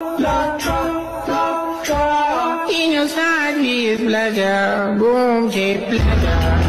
In your side is pleasure, boom, take pleasure.